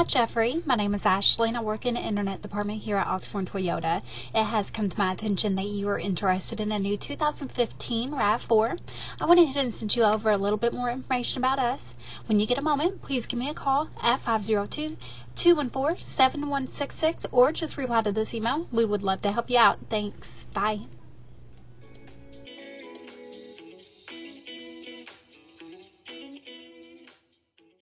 Hi, Jeffrey. My name is Ashley, and I work in the Internet Department here at Oxmoor Toyota. It has come to my attention that you are interested in a new 2015 RAV4. I went ahead and sent you over a little bit more information about us. When you get a moment, please give me a call at 502 214 7166 or just reply to this email. We would love to help you out. Thanks. Bye.